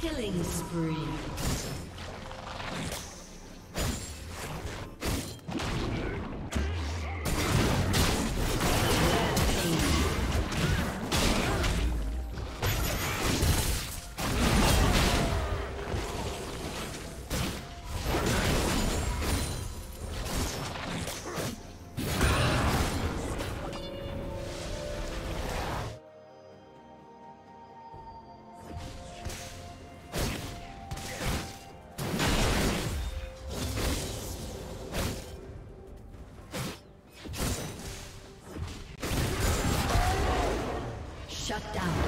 Killing spree. Shut down.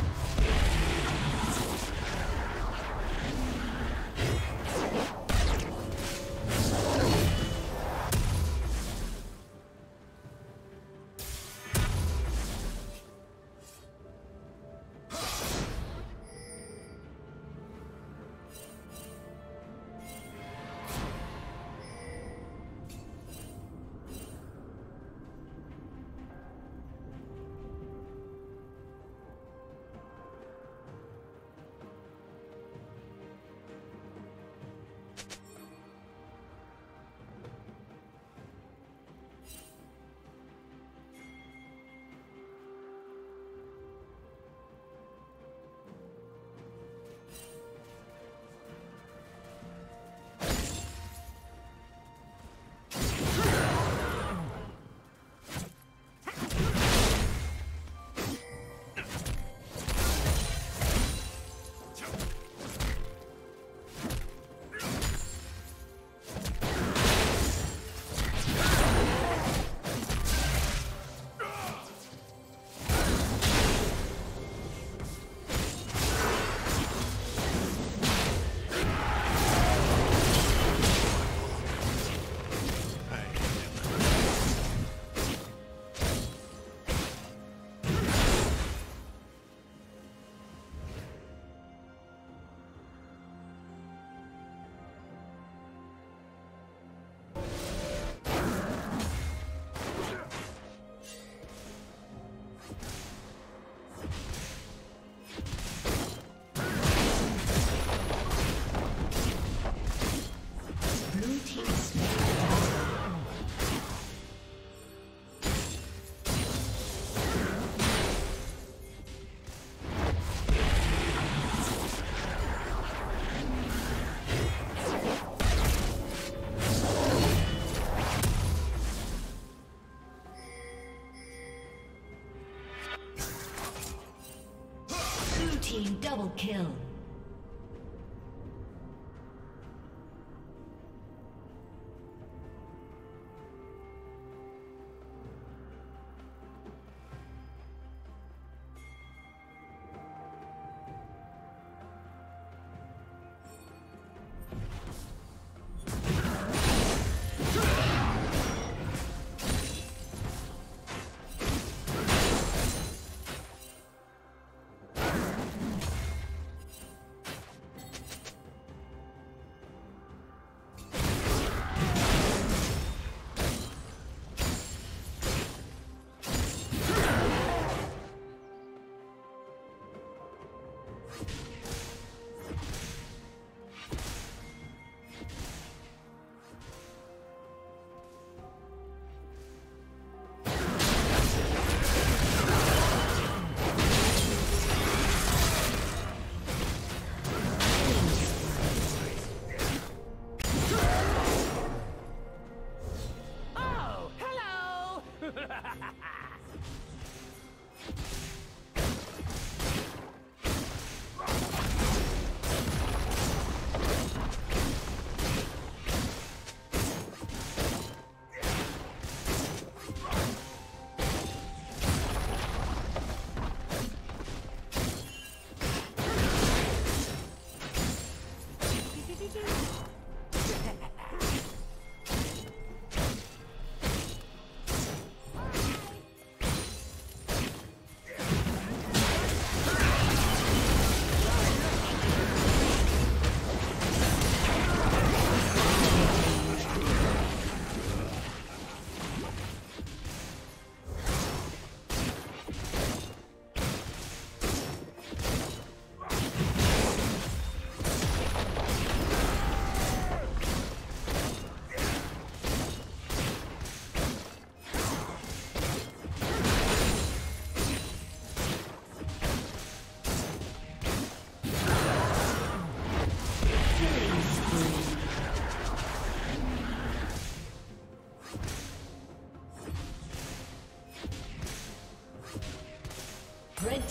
Double kill.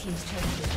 Team's turret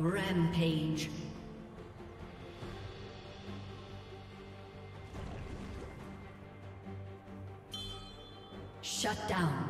Rampage. Shut down.